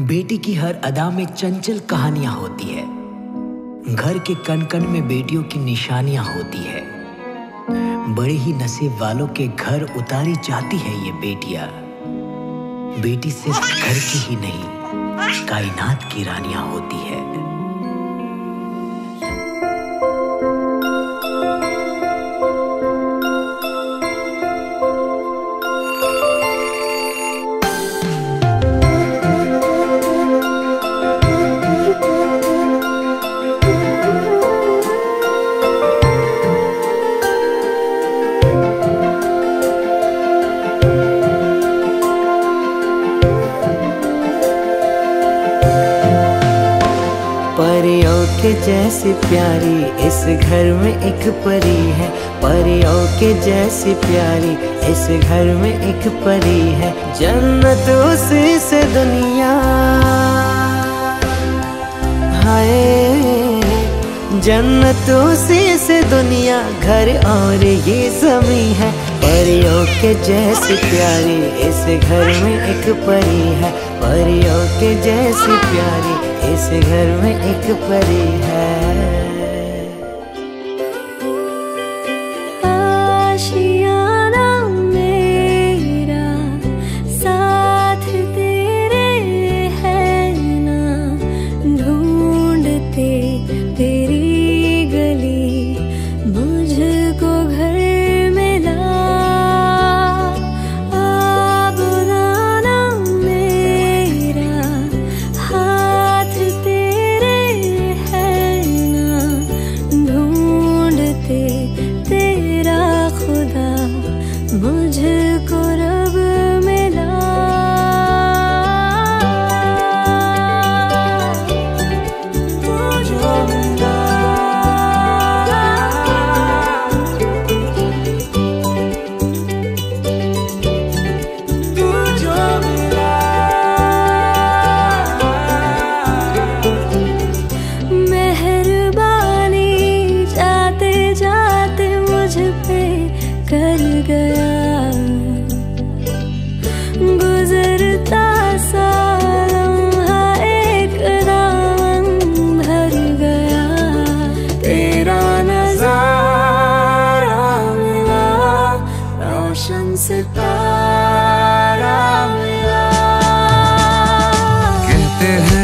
बेटी की हर अदा में चंचल कहानियाँ होती है। घर के कण कण में बेटियों की निशानियाँ होती है। बड़े ही नसीब वालों के घर उतारी जाती है ये बेटिया। बेटी सिर्फ़ घर की ही नहीं, कायनात की रानियाँ होती है। के जैसी प्यारी, इस घर में एक परी है। परियों के जैसी प्यारी, इस घर में एक परी है। जन्नत उसी से दुनिया। हाय, जन्नत उसी से दुनिया। घर और ये जमी है। परियों के जैसी प्यारी, इस घर में एक परी है। परियों के जैसी प्यारी इस घर में एक परी है। मुझको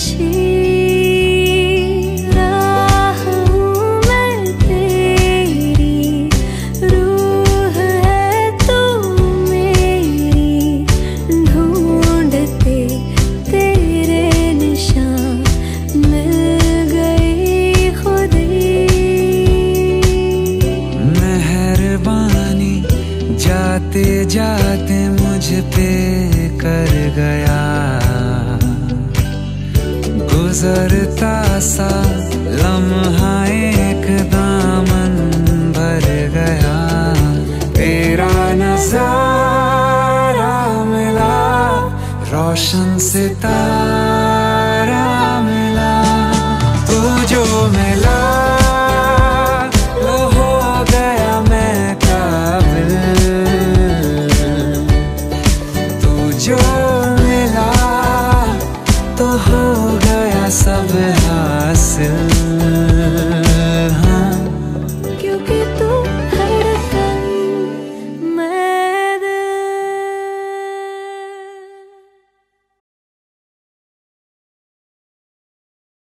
心。गुजरता सा, लम्हा एक दामन भर गया। तेरा नज़ारा मिला, रोशन सितारा मिला। तू जो मिला